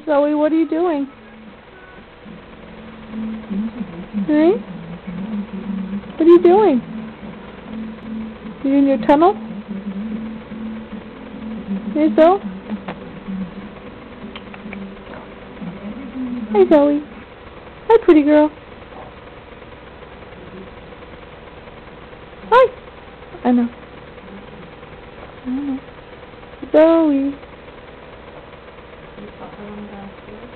Zoe, what are you doing? Hey? What are you doing? You in your tunnel? Hey, Zoe? Hi, Zoe. Hi, pretty girl. Hi. I know. I know. Zoe. Papa went downstairs.